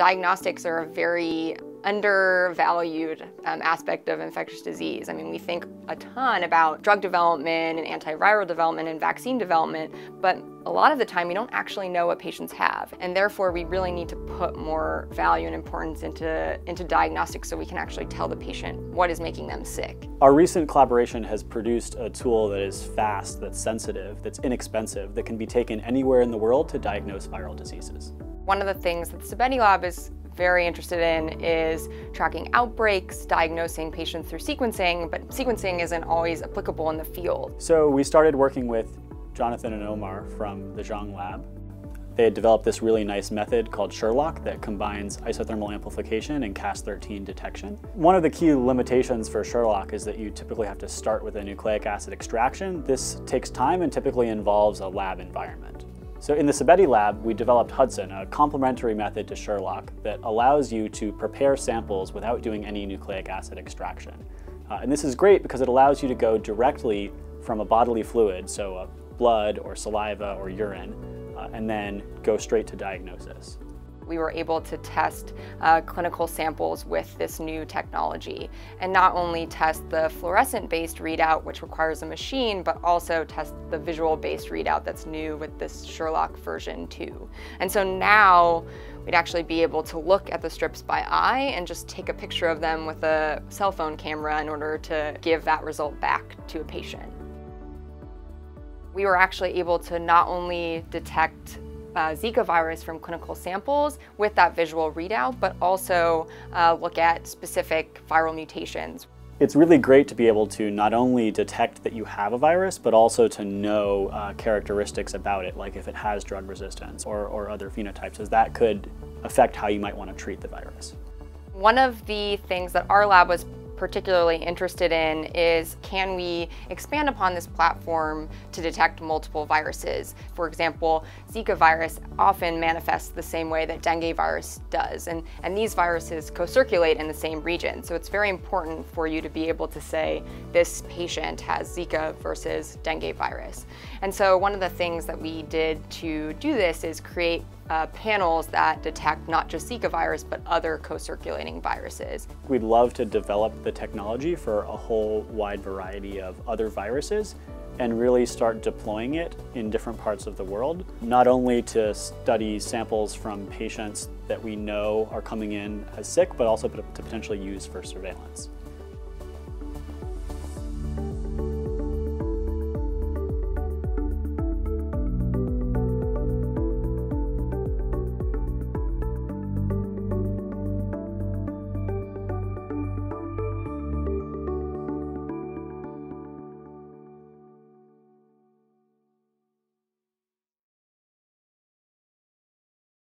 Diagnostics are a very undervalued um, aspect of infectious disease. I mean, we think a ton about drug development and antiviral development and vaccine development, but a lot of the time we don't actually know what patients have. And therefore, we really need to put more value and importance into, into diagnostics so we can actually tell the patient what is making them sick. Our recent collaboration has produced a tool that is fast, that's sensitive, that's inexpensive, that can be taken anywhere in the world to diagnose viral diseases. One of the things that the Sabeti Lab is very interested in is tracking outbreaks, diagnosing patients through sequencing, but sequencing isn't always applicable in the field. So we started working with Jonathan and Omar from the Zhang lab. They had developed this really nice method called Sherlock that combines isothermal amplification and Cas13 detection. One of the key limitations for Sherlock is that you typically have to start with a nucleic acid extraction. This takes time and typically involves a lab environment. So in the Sabeti lab, we developed Hudson, a complementary method to Sherlock that allows you to prepare samples without doing any nucleic acid extraction. Uh, and this is great because it allows you to go directly from a bodily fluid, so blood or saliva or urine, uh, and then go straight to diagnosis we were able to test uh, clinical samples with this new technology and not only test the fluorescent-based readout, which requires a machine, but also test the visual-based readout that's new with this Sherlock version 2. And so now we'd actually be able to look at the strips by eye and just take a picture of them with a cell phone camera in order to give that result back to a patient. We were actually able to not only detect uh, Zika virus from clinical samples with that visual readout, but also uh, look at specific viral mutations. It's really great to be able to not only detect that you have a virus, but also to know uh, characteristics about it, like if it has drug resistance or, or other phenotypes, as that could affect how you might want to treat the virus. One of the things that our lab was particularly interested in is can we expand upon this platform to detect multiple viruses? For example, Zika virus often manifests the same way that dengue virus does, and, and these viruses co-circulate in the same region. So it's very important for you to be able to say this patient has Zika versus dengue virus. And so one of the things that we did to do this is create uh, panels that detect not just Zika virus, but other co-circulating viruses. We'd love to develop the technology for a whole wide variety of other viruses and really start deploying it in different parts of the world, not only to study samples from patients that we know are coming in as sick, but also to potentially use for surveillance.